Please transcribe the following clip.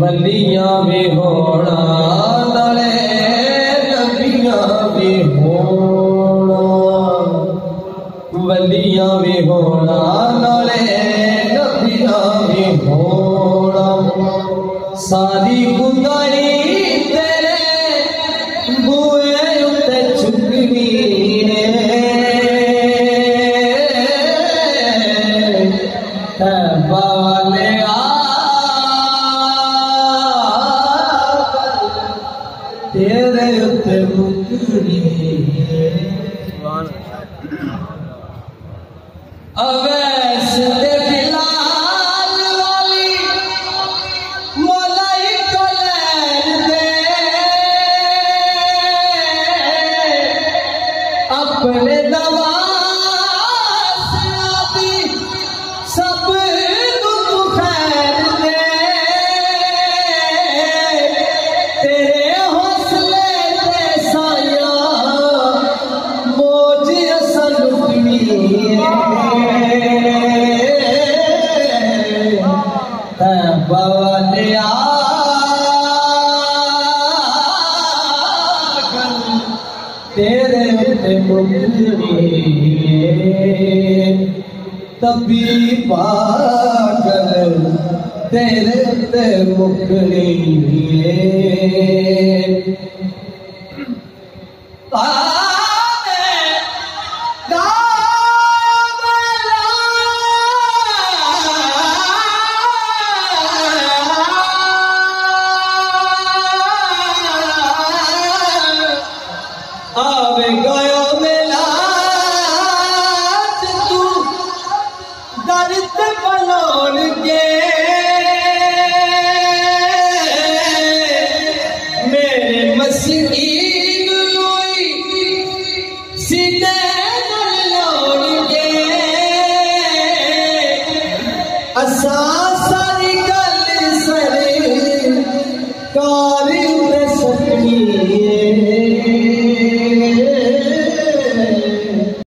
بليان به هوڙا نالي نبيان به هوڙا بليان به هوڙا نالي نبيان به هوڙا ساري بدائي تيري بئي तेरे उते मुकनी अवैस ते बिलाल वाली मोलाई को लैन दे। अपने तेरे ते मुकरी तभी पागल तेरे ते मुकरी सारी गल सरे कार